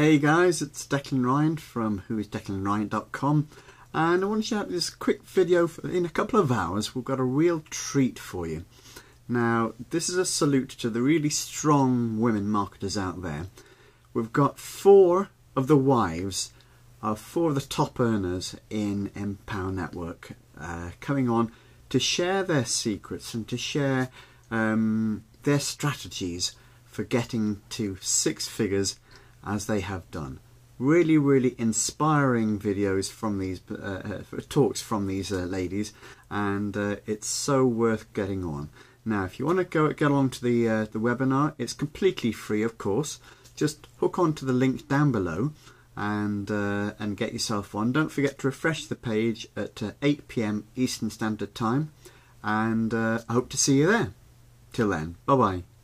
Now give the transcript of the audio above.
Hey guys, it's Declan Ryan from whoisdeclanryan.com and I want to share this quick video. In a couple of hours, we've got a real treat for you. Now, this is a salute to the really strong women marketers out there. We've got four of the wives of four of the top earners in Empower Network uh, coming on to share their secrets and to share um, their strategies for getting to six figures as they have done. Really, really inspiring videos from these uh, uh, talks from these uh, ladies, and uh, it's so worth getting on. Now, if you want to go get along to the uh, the webinar, it's completely free, of course. Just hook on to the link down below and uh, and get yourself on. Don't forget to refresh the page at 8 p.m. Eastern Standard Time, and I hope to see you there. Till then, bye bye.